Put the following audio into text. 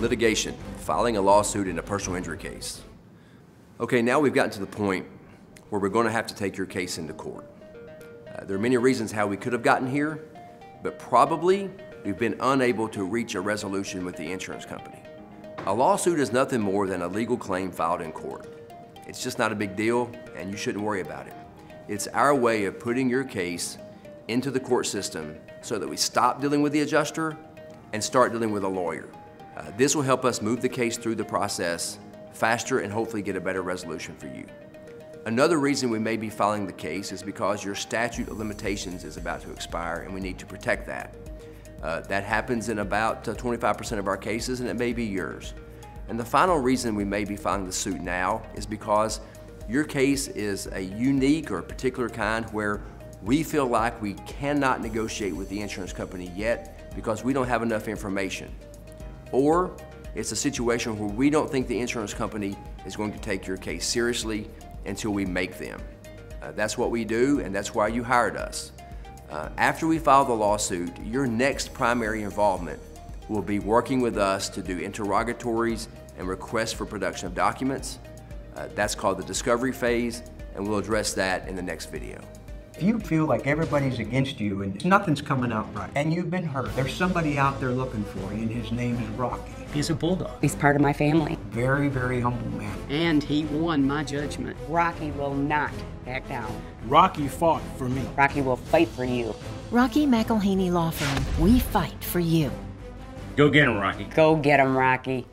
Litigation, filing a lawsuit in a personal injury case. Okay, now we've gotten to the point where we're going to have to take your case into court. Uh, there are many reasons how we could have gotten here, but probably we've been unable to reach a resolution with the insurance company. A lawsuit is nothing more than a legal claim filed in court. It's just not a big deal, and you shouldn't worry about it. It's our way of putting your case into the court system so that we stop dealing with the adjuster and start dealing with a lawyer. Uh, this will help us move the case through the process faster and hopefully get a better resolution for you. Another reason we may be filing the case is because your statute of limitations is about to expire and we need to protect that. Uh, that happens in about 25% uh, of our cases and it may be yours. And the final reason we may be filing the suit now is because your case is a unique or particular kind where we feel like we cannot negotiate with the insurance company yet because we don't have enough information. Or it's a situation where we don't think the insurance company is going to take your case seriously until we make them. Uh, that's what we do, and that's why you hired us. Uh, after we file the lawsuit, your next primary involvement will be working with us to do interrogatories and requests for production of documents. Uh, that's called the discovery phase, and we'll address that in the next video. If you feel like everybody's against you and nothing's coming out right, and you've been hurt, there's somebody out there looking for you, and his name is Rocky. He's a bulldog. He's part of my family. Very, very humble man. And he won my judgment. Rocky will not back down. Rocky fought for me. Rocky will fight for you. Rocky McElhaney Law Firm. We fight for you. Go get him, Rocky. Go get him, Rocky.